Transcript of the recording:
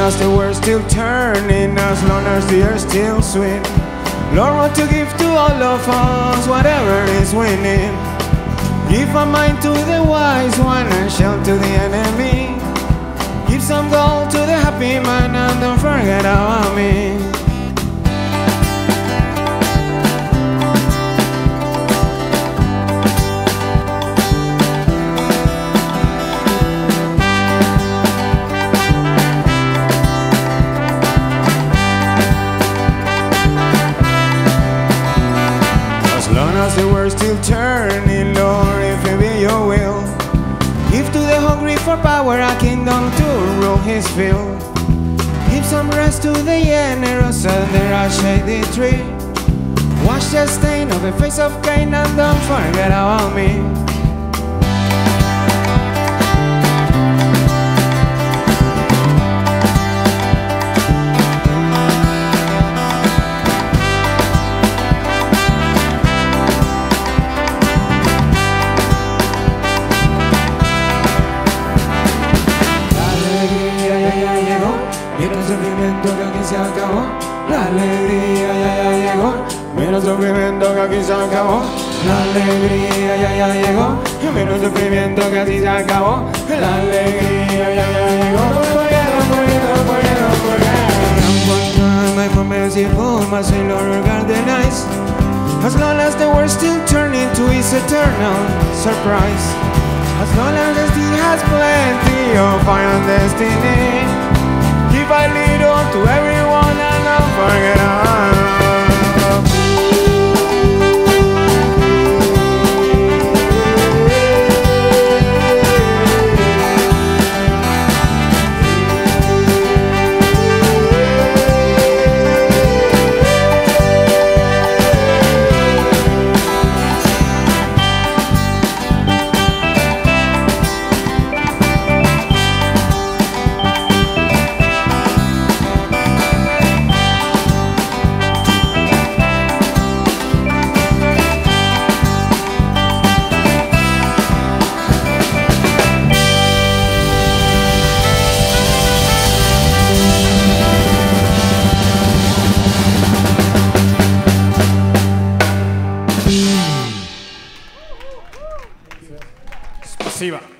the world's still turning, as long as the earth still sweet. Lord, want to give to all of us whatever is winning. Give a mind to the wise one and shell to the enemy. Give some gold to the happy man and don't forget about me. World's still turning, Lord, if it be your will, give to the hungry for power a kingdom to rule his field. Give some rest to the generous under a shady tree. Wash the stain of the face of Cain and don't forget about me. Mira el sufrimiento que aquí se acabó. La alegría ya ya llegó, mira sufrimiento que aquí se acabó. La alegría ya ya llegó, mira sufrimiento que aquí se acabó. La alegría ya ya llegó, for my sailor garden As long as the world still turning to its eternal surprise. As long as the has plenty of and destiny. Little to everyone and don't forget Спасибо.